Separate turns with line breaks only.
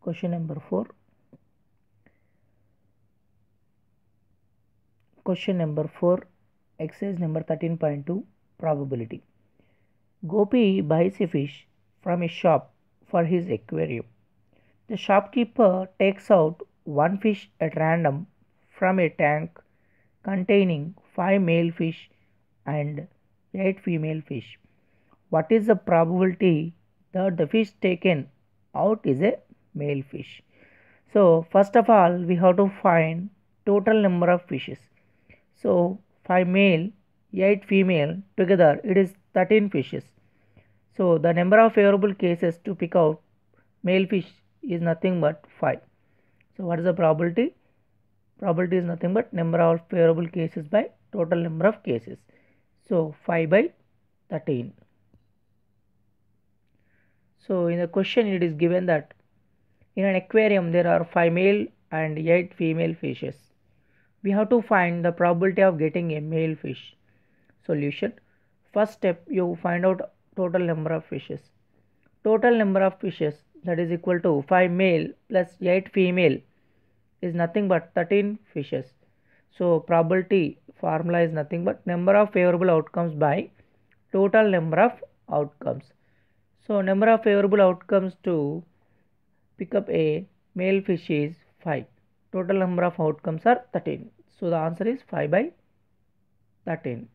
Question number 4. Question number 4, exercise number 13.2, probability. Gopi buys a fish from a shop for his aquarium. The shopkeeper takes out one fish at random from a tank containing five male fish and eight female fish. What is the probability that the fish taken out is a male fish? So, first of all, we have to find total number of fishes. So, 5 male, 8 female, together it is 13 fishes. So, the number of favorable cases to pick out male fish is nothing but 5. So, what is the probability? Probability is nothing but number of favorable cases by total number of cases. So, 5 by 13. So, in the question it is given that in an aquarium there are 5 male and 8 female fishes. We have to find the probability of getting a male fish. Solution. First step you find out total number of fishes. Total number of fishes that is equal to 5 male plus 8 female is nothing but 13 fishes. So probability formula is nothing but number of favorable outcomes by total number of outcomes. So number of favorable outcomes to pick up a male fish is 5. Total number of outcomes are 13. So the answer is 5 by 13.